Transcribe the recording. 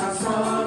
I saw.